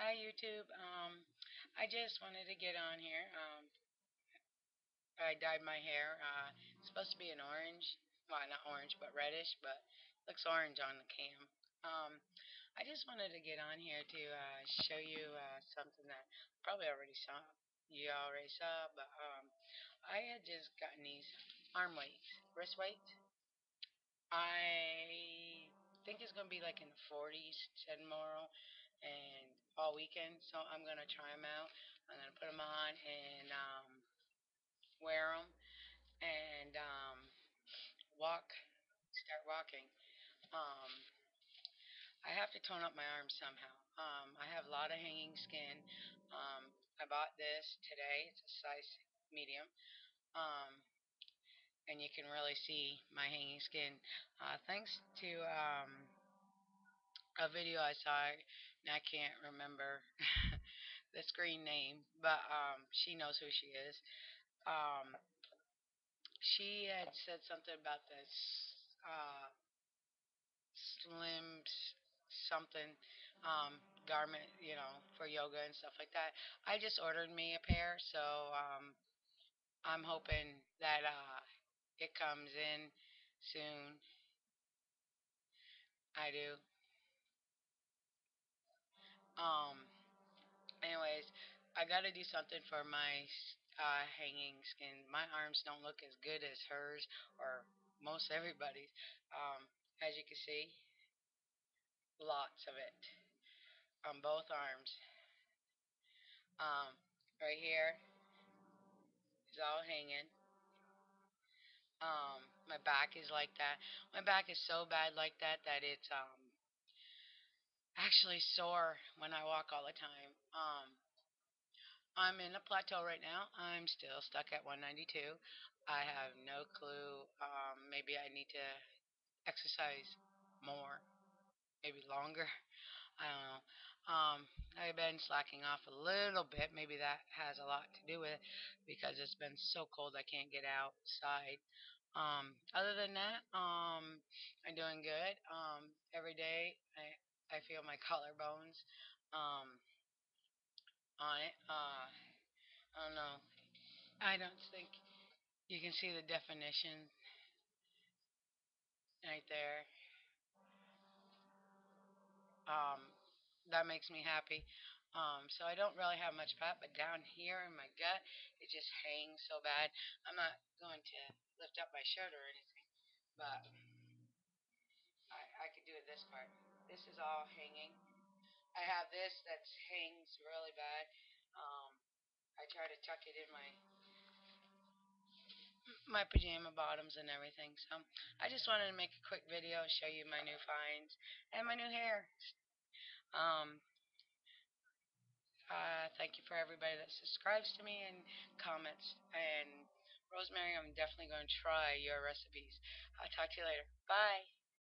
Hi YouTube. Um, I just wanted to get on here. Um, I dyed my hair. Uh, it's supposed to be an orange. Well, not orange, but reddish, but looks orange on the cam. Um, I just wanted to get on here to uh, show you uh, something that probably already saw. You already saw, but um, I had just gotten these arm weights, wrist weights. I think it's gonna be like in the 40s tomorrow, and all weekend, so I'm gonna try them out. I'm gonna put them on and um, wear them and um, walk, start walking. Um, I have to tone up my arms somehow. Um, I have a lot of hanging skin. Um, I bought this today. It's a size medium. Um, and you can really see my hanging skin. Uh, thanks to um, a video I saw, I can't remember the screen name, but um, she knows who she is. Um, she had said something about this uh, slim something um, garment, you know, for yoga and stuff like that. I just ordered me a pair, so um, I'm hoping that uh, it comes in soon. I do. Um, anyways, I gotta do something for my uh, hanging skin. My arms don't look as good as hers or most everybody's. Um, as you can see, lots of it on both arms. Um, right here is all hanging. Um, my back is like that. My back is so bad like that that it's um actually sore when I walk all the time. Um, I'm in a plateau right now. I'm still stuck at 192. I have no clue. Um, maybe I need to exercise more, maybe longer. I don't know. Um, I've been slacking off a little bit. Maybe that has a lot to do with it because it's been so cold I can't get outside. Um, other than that, um, I'm doing good. Um, every day I I feel my collarbones um, on it. Uh, I don't know. I don't think you can see the definition right there. Um, that makes me happy. Um, so I don't really have much fat, but down here in my gut, it just hangs so bad. I'm not going to lift up my shirt or anything, but I, I could do it this part. This is all hanging. I have this that hangs really bad. Um, I try to tuck it in my my pajama bottoms and everything. So I just wanted to make a quick video, show you my new finds and my new hair. Um, uh, thank you for everybody that subscribes to me and comments. And Rosemary, I'm definitely going to try your recipes. I'll talk to you later. Bye.